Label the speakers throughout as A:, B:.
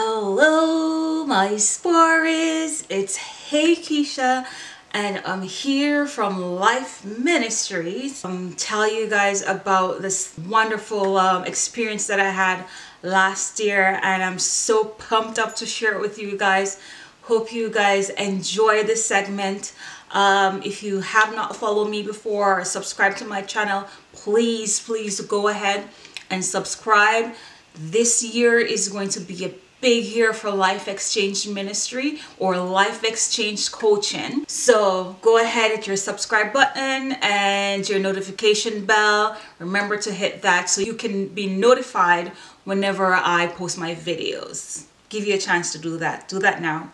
A: Hello, my spores. It's Hey Keisha, and I'm here from Life Ministries. I'm tell you guys about this wonderful um, experience that I had last year, and I'm so pumped up to share it with you guys. Hope you guys enjoy this segment. Um, if you have not followed me before or to my channel, please, please go ahead and subscribe. This year is going to be a big here for Life Exchange Ministry or Life Exchange Coaching. So go ahead hit your subscribe button and your notification bell. Remember to hit that so you can be notified whenever I post my videos. Give you a chance to do that. Do that now.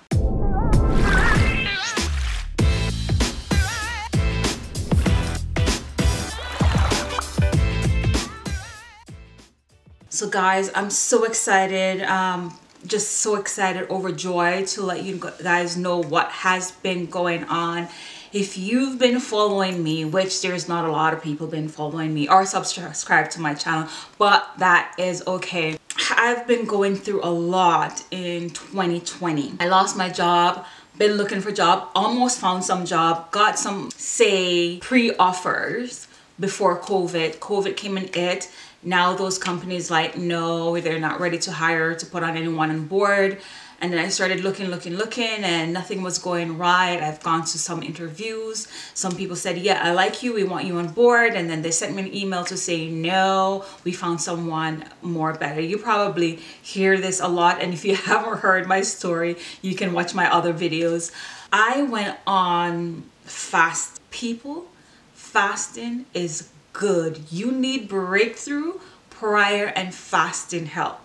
A: So guys, I'm so excited. Um, just so excited, overjoyed to let you guys know what has been going on. If you've been following me, which there's not a lot of people been following me or subscribe to my channel, but that is okay. I've been going through a lot in 2020. I lost my job been looking for job almost found some job got some say pre-offers before covid covid came in it now those companies like no they're not ready to hire to put on anyone on board. And then I started looking looking looking and nothing was going right. I've gone to some interviews. Some people said yeah I like you. We want you on board. And then they sent me an email to say no we found someone more better. You probably hear this a lot and if you haven't heard my story you can watch my other videos. I went on fast. People fasting is good. You need breakthrough, prayer, and fasting help.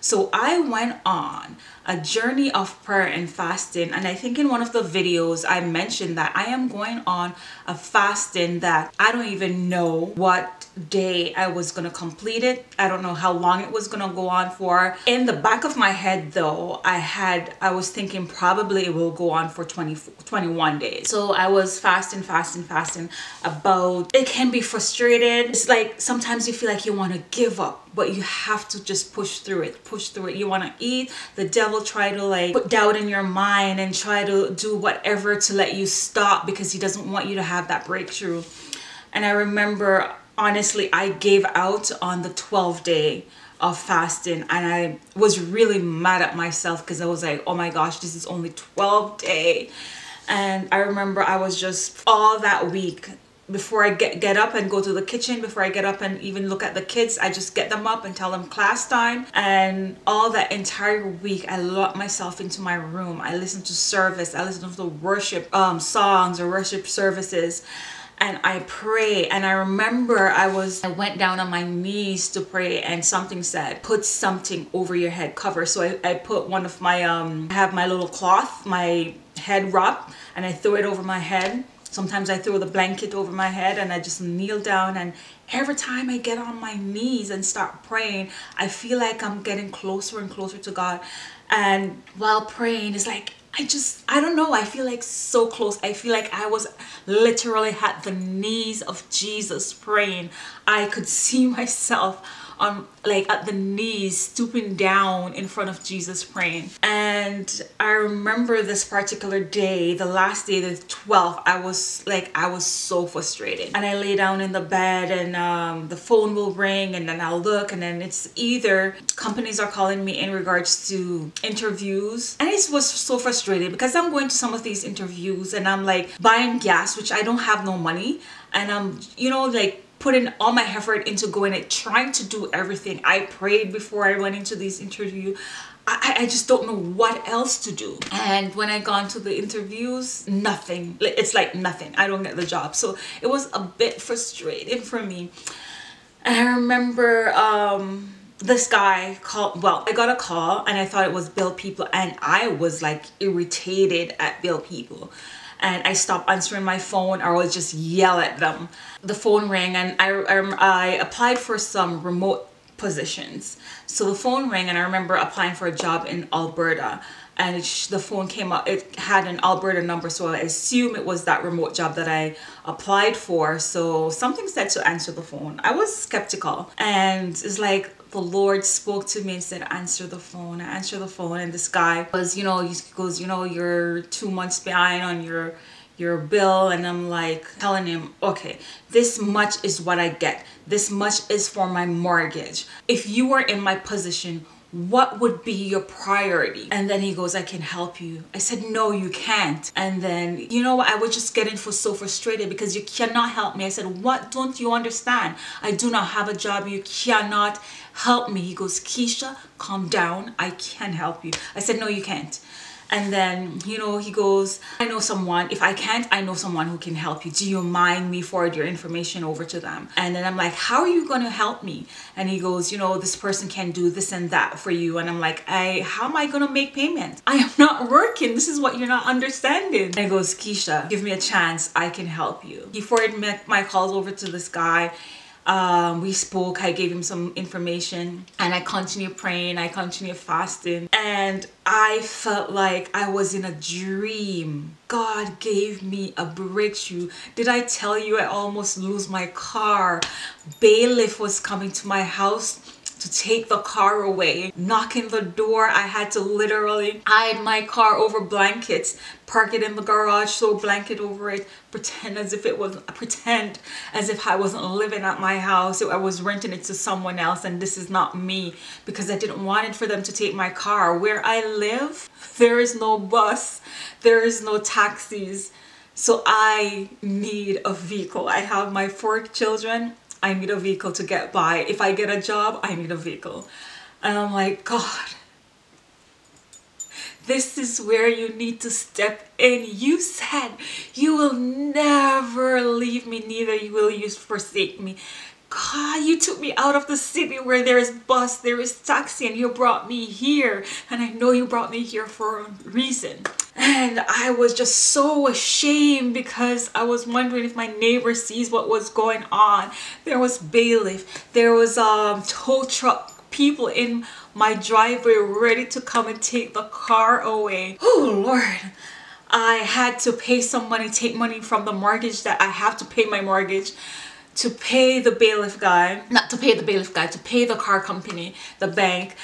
A: So I went on a journey of prayer and fasting. And I think in one of the videos, I mentioned that I am going on a fasting that I don't even know what day I was going to complete it. I don't know how long it was going to go on for. In the back of my head though, I had, I was thinking probably it will go on for 20, 21 days. So I was fasting, fasting, fasting about, it can be frustrated. It's like sometimes you feel like you want to give up but you have to just push through it push through it you want to eat the devil try to like put doubt in your mind and try to do whatever to let you stop because he doesn't want you to have that breakthrough. And i remember honestly i gave out on the 12th day of fasting and I was really mad at myself because I was like oh my gosh this is only 12 day. And I remember I was just all that week before I get, get up and go to the kitchen, before I get up and even look at the kids, I just get them up and tell them class time. And all that entire week, I lock myself into my room. I listen to service, I listen to the worship um, songs or worship services. And I pray. And I remember I was I went down on my knees to pray and something said put something over your head cover. So I, I put one of my um I have my little cloth my head wrap and I threw it over my head Sometimes I throw the blanket over my head and I just kneel down and every time I get on my knees and start praying, I feel like I'm getting closer and closer to God. And while praying, it's like, I just, I don't know, I feel like so close. I feel like I was literally at the knees of Jesus praying. I could see myself on like at the knees stooping down in front of Jesus praying. And I remember this particular day the last day the 12th I was like I was so frustrated. And I lay down in the bed and um, the phone will ring and then I'll look and then it's either companies are calling me in regards to interviews. And it was so frustrated because I'm going to some of these interviews and I'm like buying gas which I don't have no money. And I'm you know like putting all my effort into going it trying to do everything. I prayed before i went into this interview. I, I just don't know what else to do. And when i gone to the interviews nothing. It's like nothing. I don't get the job. So it was a bit frustrating for me. And i remember um this guy called well i got a call and i thought it was bill people and i was like irritated at bill people and I stopped answering my phone or I would just yell at them. The phone rang and I, I, I applied for some remote positions. So the phone rang and I remember applying for a job in Alberta and the phone came up it had an Alberta number so I assume it was that remote job that I applied for so something said to answer the phone I was skeptical and it's like the Lord spoke to me and said, answer the phone. Answer the phone and this guy was, you know, he goes, you know, you're two months behind on your your bill and I'm like telling him, okay, this much is what I get. This much is for my mortgage. If you were in my position, what would be your priority? And then he goes, I can help you. I said, no, you can't. And then, you know what? I was just getting for so frustrated because you cannot help me. I said, what don't you understand? I do not have a job. You cannot help me. He goes, Keisha, calm down. I can help you. I said, no, you can't and then you know he goes i know someone if i can't i know someone who can help you. Do you mind me forward your information over to them? And then i'm like how are you going to help me? And he goes you know this person can do this and that for you. And i'm like i how am i going to make payment? I am not working. This is what you're not understanding. And he goes keisha give me a chance. I can help you. He forwarded my calls over to this guy um, we spoke i gave him some information and i continued praying i continued fasting. And i felt like i was in a dream. God gave me a breakthrough. Did i tell you i almost lose my car? Bailiff was coming to my house to take the car away. Knocking the door, I had to literally hide my car over blankets, park it in the garage, throw a blanket over it, pretend as if it was, pretend as if I wasn't living at my house. I was renting it to someone else and this is not me because I didn't want it for them to take my car. Where I live, there is no bus, there is no taxis. So I need a vehicle. I have my four children I need a vehicle to get by. If I get a job, I need a vehicle. And I'm like, God, this is where you need to step in. You said you will never leave me, neither you will you forsake me. God, you took me out of the city where there is bus, there is taxi, and you brought me here. And I know you brought me here for a reason. And I was just so ashamed because I was wondering if my neighbor sees what was going on. There was bailiff, there was um tow truck people in my driveway ready to come and take the car away. Oh Lord. I had to pay some money, take money from the mortgage that I have to pay my mortgage to pay the bailiff guy, not to pay the bailiff guy, to pay the car company, the bank.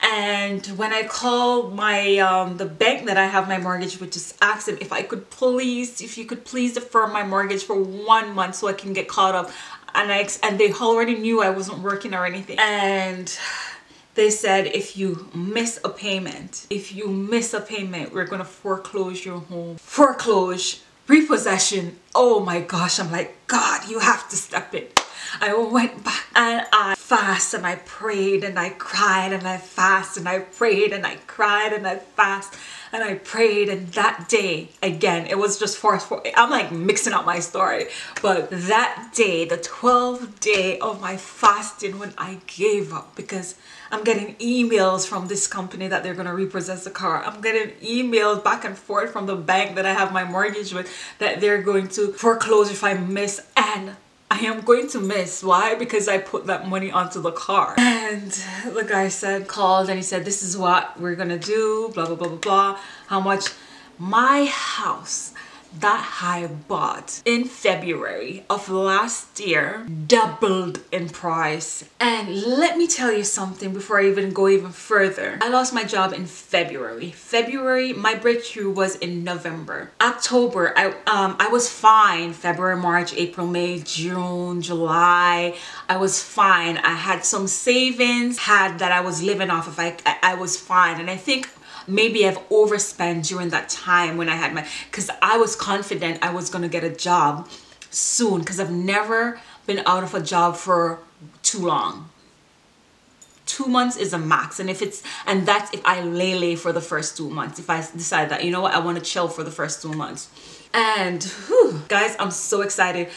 A: And when I called my um, the bank that I have my mortgage with, just asked them if I could please, if you could please defer my mortgage for one month so I can get caught up. And I and they already knew I wasn't working or anything. And they said if you miss a payment, if you miss a payment, we're gonna foreclose your home. Foreclose repossession. Oh my gosh i'm like god you have to step in i went back and i fast and i prayed and i cried and i fast and i prayed and i cried and i fast and i prayed and that day again it was just forceful i'm like mixing up my story but that day the 12th day of my fasting when i gave up because I'm getting emails from this company that they're going to repossess the car. I'm getting emails back and forth from the bank that I have my mortgage with that they're going to foreclose if I miss and I am going to miss. Why? Because I put that money onto the car. And the guy said, called and he said, this is what we're to do, blah, blah, blah, blah, blah. How much? My house that I bought in February of last year doubled in price. And let me tell you something before I even go even further. I lost my job in February. February, my breakthrough was in November. October, I, um, I was fine. February, March, April, May, June, July, I was fine. I had some savings, had that I was living off of. I, I was fine. And I think maybe I've overspent during that time when I had my, because I was confident I was going to get a job soon because I've never been out of a job for too long. Two months is a max and if it's and that's if I lay lay for the first two months if I decide that you know what I want to chill for the first two months and whew, guys I'm so excited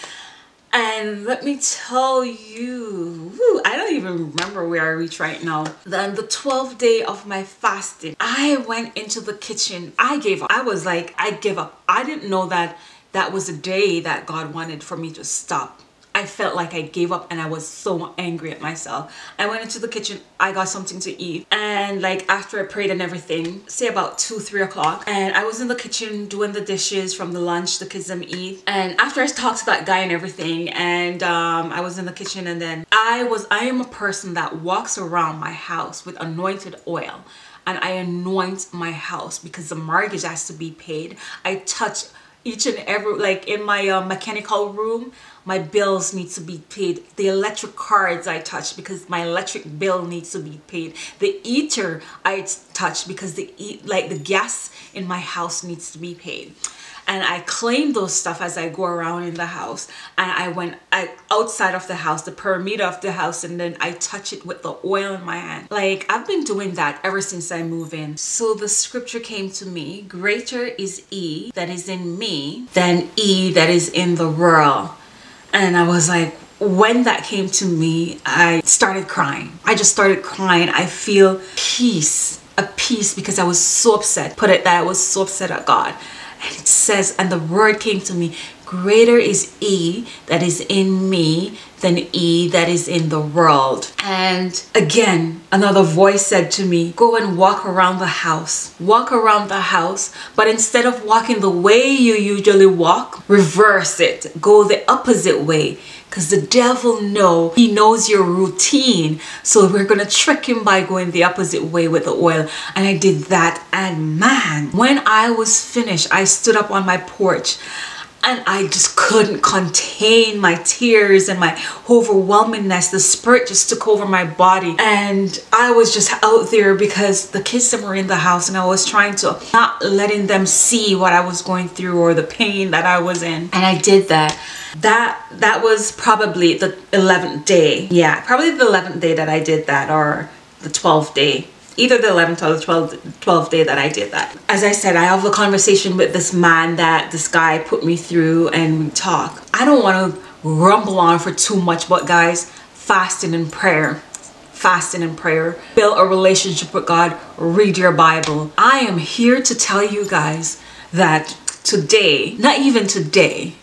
A: and let me tell you, whew, I don't even remember where I reach right now. Then the 12th day of my fasting, I went into the kitchen. I gave up. I was like, I give up. I didn't know that that was a day that God wanted for me to stop I felt like I gave up and I was so angry at myself. I went into the kitchen, I got something to eat and like after I prayed and everything, say about 2, 3 o'clock and I was in the kitchen doing the dishes from the lunch the kids them eat and after I talked to that guy and everything and um, I was in the kitchen and then I was I am a person that walks around my house with anointed oil and I anoint my house because the mortgage has to be paid. I touch each and every like in my uh, mechanical room my bills need to be paid. The electric cards i touch because my electric bill needs to be paid. The eater i touch because the eat like the gas in my house needs to be paid and I claim those stuff as I go around in the house. And I went I, outside of the house the perimeter of the house and then I touch it with the oil in my hand. Like I've been doing that ever since I moved in. So the scripture came to me greater is E that is in me than E that is in the world. And I was like when that came to me I started crying. I just started crying. I feel peace a peace because I was so upset. Put it that I was so upset at God and it says, and the word came to me, greater is E that is in me than E that is in the world. And again, another voice said to me, go and walk around the house. Walk around the house, but instead of walking the way you usually walk, reverse it. Go the opposite way because the devil know he knows your routine so we're gonna trick him by going the opposite way with the oil and i did that and man when i was finished i stood up on my porch and I just couldn't contain my tears and my overwhelmingness. The spirit just took over my body and I was just out there because the kids were in the house and I was trying to not letting them see what I was going through or the pain that I was in. And I did that. That that was probably the 11th day. Yeah, probably the 11th day that I did that or the 12th day either the 11th or the 12th, 12th day that I did that. As I said, I have a conversation with this man that this guy put me through and we talk. I don't want to rumble on for too much, but guys, fasting and prayer fasting and prayer, build a relationship with God, read your Bible. I am here to tell you guys that today, not even today,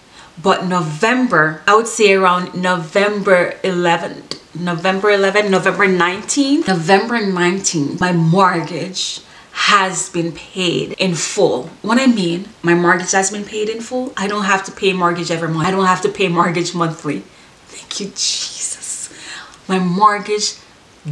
A: but November, I would say around November 11th, November 11, November 19, November 19, my mortgage has been paid in full. What I mean, my mortgage has been paid in full. I don't have to pay mortgage every month. I don't have to pay mortgage monthly. Thank you, Jesus. My mortgage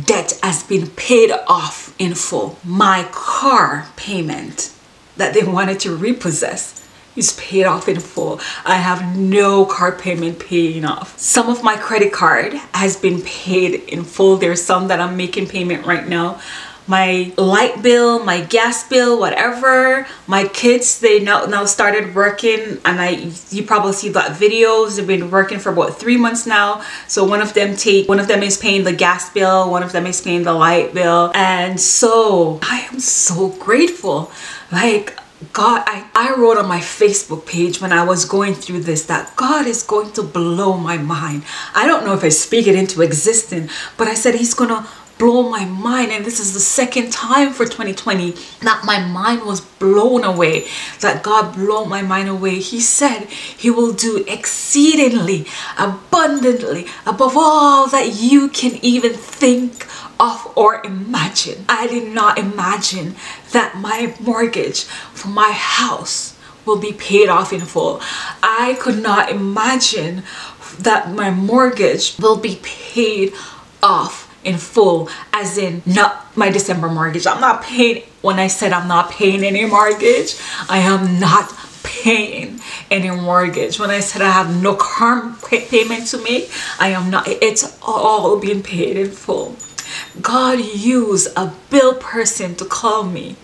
A: debt has been paid off in full. My car payment that they wanted to repossess is paid off in full. I have no car payment paying off. Some of my credit card has been paid in full. There's some that I'm making payment right now. My light bill, my gas bill, whatever. My kids, they now, now started working and I, you probably see that videos. They've been working for about three months now. So one of them take, one of them is paying the gas bill, one of them is paying the light bill. And so I am so grateful. Like God, I, I wrote on my Facebook page when I was going through this that God is going to blow my mind. I don't know if I speak it into existence, but I said He's going to blow my mind. And this is the second time for 2020 that my mind was blown away, that God blew my mind away. He said He will do exceedingly, abundantly, above all that you can even think of or imagine. I did not imagine that my mortgage for my house will be paid off in full. I could not imagine that my mortgage will be paid off in full as in not my December mortgage. I'm not paying when I said I'm not paying any mortgage. I am not paying any mortgage. When I said I have no car payment to make, I am not. It's all being paid in full. God used a bill person to call me.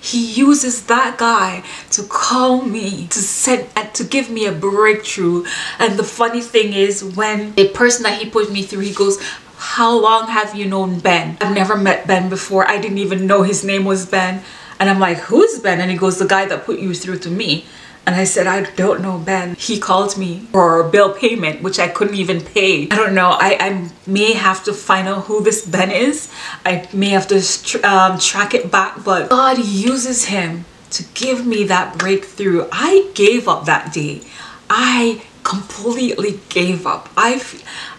A: He uses that guy to call me to send and uh, to give me a breakthrough. And the funny thing is when the person that he put me through, he goes, how long have you known Ben? I've never met Ben before. I didn't even know his name was Ben. And I'm like, who's Ben? And he goes, the guy that put you through to me. And I said, I don't know, Ben. He called me for a bill payment, which I couldn't even pay. I don't know. I, I may have to find out who this Ben is. I may have to um, track it back, but God uses him to give me that breakthrough. I gave up that day. I completely gave up. I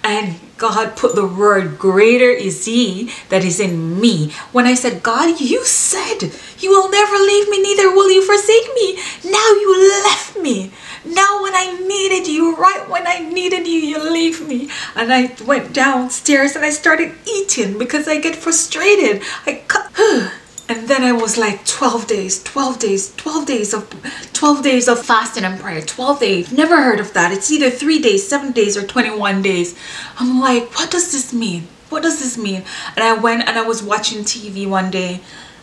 A: and God put the word greater is he that is in me. When I said, God, you said you will never leave me, neither will you forsake me. Now you left me. Now when I needed you, right when I needed you, you leave me. and I went downstairs and I started eating because I get frustrated. I cut. And then I was like 12 days, 12 days, 12 days of 12 days of fasting and prayer. 12 days. Never heard of that. It's either 3 days, 7 days or 21 days. I'm like, what does this mean? What does this mean? And I went and I was watching TV one day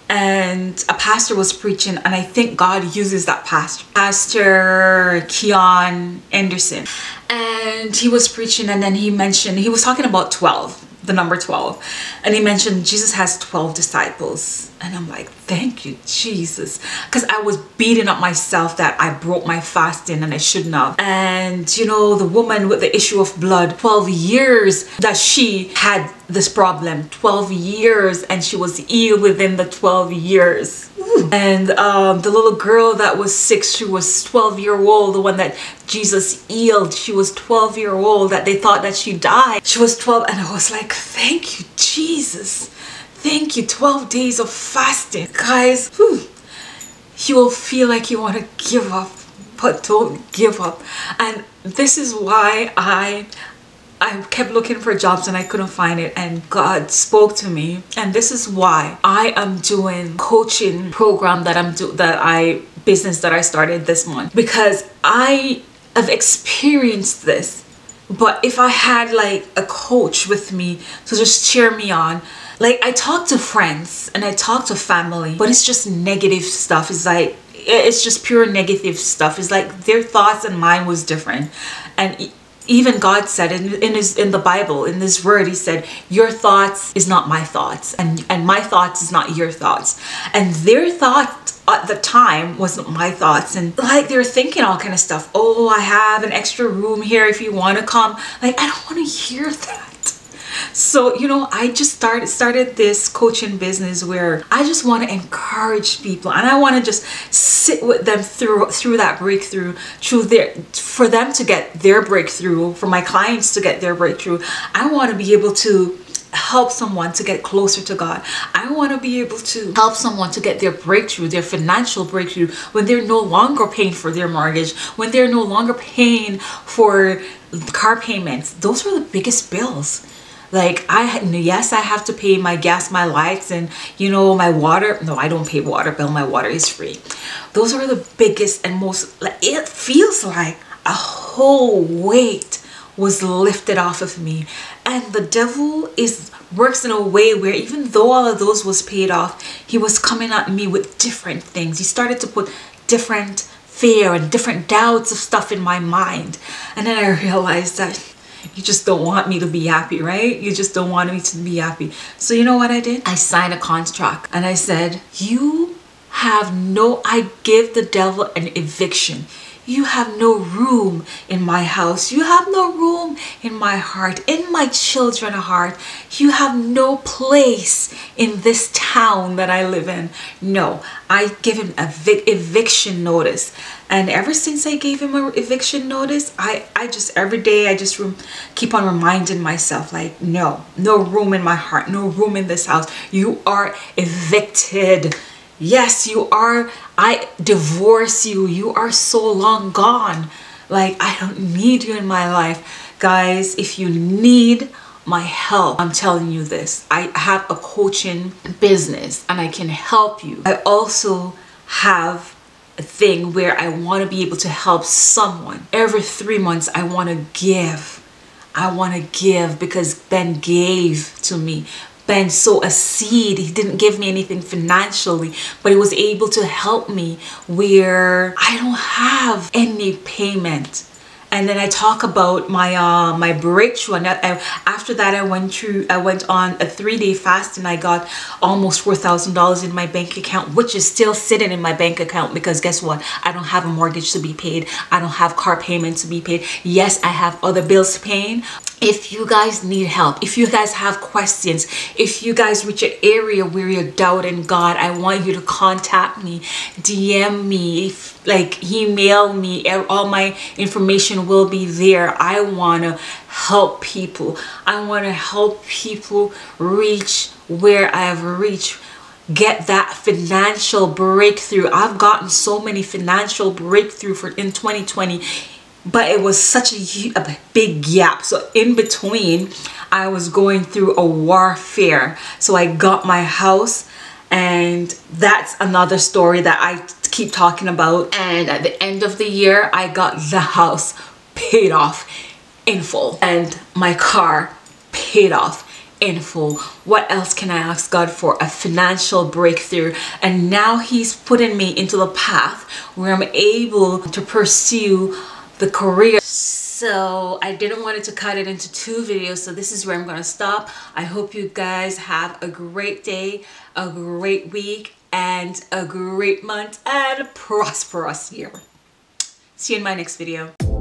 A: and a pastor was preaching and I think God uses that pastor, Pastor Keion Henderson. And he was preaching and then he mentioned, he was talking about 12 the number 12 and he mentioned jesus has 12 disciples and i'm like thank you jesus. Because i was beating up myself that i broke my fasting and i shouldn't have. And you know the woman with the issue of blood 12 years that she had this problem 12 years and she was ill within the 12 years. And um, the little girl that was six, she was 12 year old the one that jesus healed. She was 12 year old that they thought that she died. She was 12 and i was like thank you jesus thank you. 12 days of fasting. Guys whew, you will feel like you want to give up but don't give up. And this is why i I kept looking for jobs and I couldn't find it. And God spoke to me. And this is why I am doing coaching program that I'm do that I business that I started this month. Because I have experienced this. But if I had like a coach with me to just cheer me on like I talk to friends and I talk to family but it's just negative stuff. It's like it's just pure negative stuff. It's like their thoughts and mine was different. And even God said in, in his in the Bible in this word he said your thoughts is not my thoughts and and my thoughts is not your thoughts. And their thoughts at the time wasn't my thoughts. And like they're thinking all kind of stuff. Oh I have an extra room here if you want to come. Like I don't want to hear that so you know i just started started this coaching business where i just want to encourage people and i want to just sit with them through through that breakthrough through their for them to get their breakthrough for my clients to get their breakthrough i want to be able to help someone to get closer to God. I want to be able to help someone to get their breakthrough, their financial breakthrough when they're no longer paying for their mortgage, when they're no longer paying for car payments. Those are the biggest bills like i yes i have to pay my gas my lights and you know my water. No i don't pay water bill. My water is free. Those are the biggest and most like, it feels like a whole weight was lifted off of me. And the devil is works in a way where even though all of those was paid off he was coming at me with different things. He started to put different fear and different doubts of stuff in my mind. And then i realized that you just don't want me to be happy, right? You just don't want me to be happy. So you know what I did? I signed a contract and I said, you have no, I give the devil an eviction. You have no room in my house. You have no room in my heart, in my children's heart. You have no place in this town that I live in. No, I give him a eviction notice. And ever since I gave him a eviction notice, I, I just, every day, I just keep on reminding myself, like, no, no room in my heart, no room in this house. You are evicted. Yes, you are. I divorce you. You are so long gone. Like, I don't need you in my life. Guys, if you need my help, I'm telling you this. I have a coaching business and I can help you. I also have thing where I want to be able to help someone. Every three months, I want to give. I want to give because Ben gave to me. Ben sowed a seed. He didn't give me anything financially, but he was able to help me where I don't have any payment and then I talk about my uh, my breakthrough and after that I went through I went on a three-day fast and I got almost four thousand dollars in my bank account which is still sitting in my bank account because guess what? I don't have a mortgage to be paid. I don't have car payments to be paid. Yes I have other bills paying if you guys need help if you guys have questions if you guys reach an area where you're doubting god i want you to contact me dm me like email me all my information will be there i want to help people i want to help people reach where i've reached get that financial breakthrough i've gotten so many financial breakthrough for in 2020 but it was such a, a big gap. So in between, I was going through a warfare. So I got my house and that's another story that I keep talking about. And at the end of the year, I got the house paid off in full and my car paid off in full. What else can I ask God for? A financial breakthrough. And now He's putting me into the path where I'm able to pursue the career. So I didn't want it to cut it into two videos. So this is where I'm to stop. I hope you guys have a great day, a great week, and a great month and a prosperous year. See you in my next video.